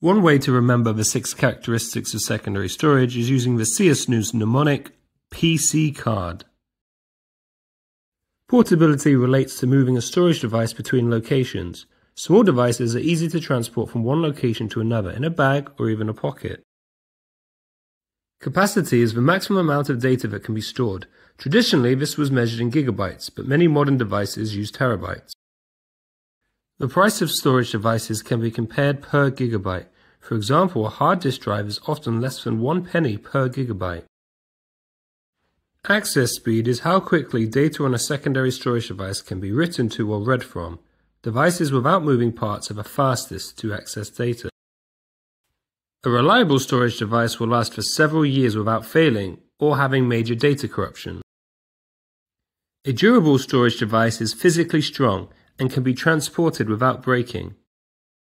One way to remember the six characteristics of secondary storage is using the CSNewbs mnemonic PC card. Portability relates to moving a storage device between locations. Small devices are easy to transport from one location to another in a bag or even a pocket. Capacity is the maximum amount of data that can be stored. Traditionally, this was measured in gigabytes, but many modern devices use terabytes. The price of storage devices can be compared per gigabyte. For example, a hard disk drive is often less than one penny per gigabyte. Access speed is how quickly data on a secondary storage device can be written to or read from. Devices without moving parts are the fastest to access data. A reliable storage device will last for several years without failing or having major data corruption. A durable storage device is physically strong and can be transported without breaking.